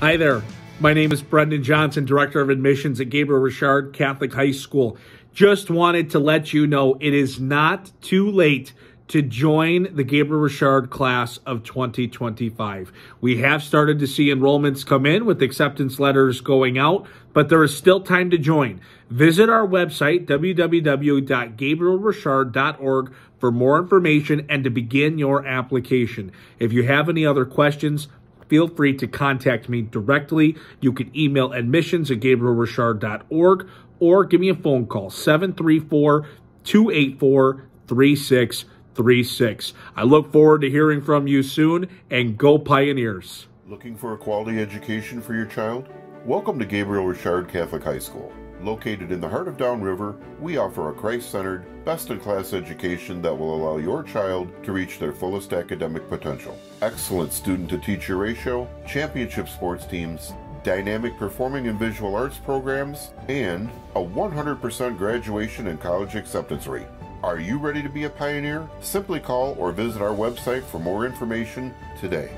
Hi there. My name is Brendan Johnson, Director of Admissions at Gabriel Richard Catholic High School. Just wanted to let you know it is not too late to join the Gabriel Richard class of 2025. We have started to see enrollments come in with acceptance letters going out, but there is still time to join. Visit our website, www.gabrielrichard.org, for more information and to begin your application. If you have any other questions, feel free to contact me directly. You can email admissions at gabrielrichard.org or give me a phone call 734 284 3636. I look forward to hearing from you soon and go Pioneers. Looking for a quality education for your child? Welcome to Gabriel Richard Catholic High School. Located in the heart of Downriver, we offer a Christ centered, best in class education that will allow your child to reach their fullest academic potential. Excellent student to teacher ratio, championship sports teams, dynamic performing and visual arts programs, and a 100% graduation and college acceptance rate. Are you ready to be a pioneer? Simply call or visit our website for more information today.